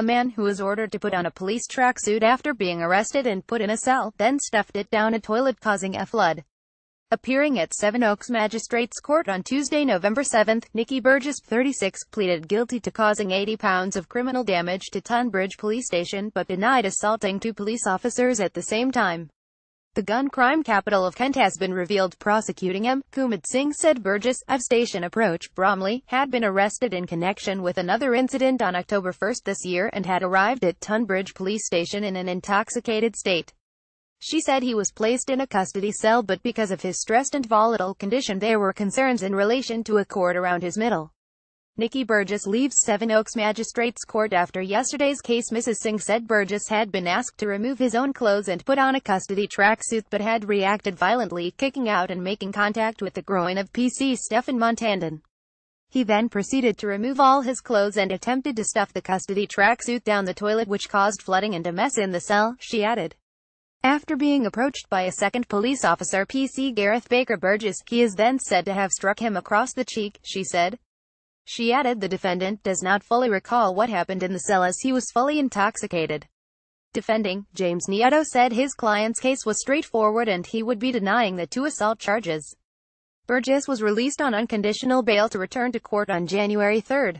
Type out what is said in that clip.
A man who was ordered to put on a police tracksuit after being arrested and put in a cell, then stuffed it down a toilet causing a flood. Appearing at Sevenoaks Magistrates Court on Tuesday, November 7, Nikki Burgess, 36, pleaded guilty to causing 80 pounds of criminal damage to Tonbridge Police Station but denied assaulting two police officers at the same time. The gun crime capital of Kent has been revealed prosecuting him. Kumud Singh said Burgess, of station approach, Bromley, had been arrested in connection with another incident on October 1 this year and had arrived at Tonbridge Police Station in an intoxicated state. She said he was placed in a custody cell but because of his stressed and volatile condition there were concerns in relation to a cord around his middle. Nikki Burgess leaves Sevenoaks Magistrates Court after yesterday's case Mrs. Singh said Burgess had been asked to remove his own clothes and put on a custody tracksuit but had reacted violently, kicking out and making contact with the groin of PC Stephen Montandon. He then proceeded to remove all his clothes and attempted to stuff the custody tracksuit down the toilet which caused flooding and a mess in the cell, she added. After being approached by a second police officer PC Gareth Baker Burgess, he is then said to have struck him across the cheek, she said. She added the defendant does not fully recall what happened in the cell as he was fully intoxicated. Defending, James Nieto said his client's case was straightforward and he would be denying the two assault charges. Burgess was released on unconditional bail to return to court on January 3.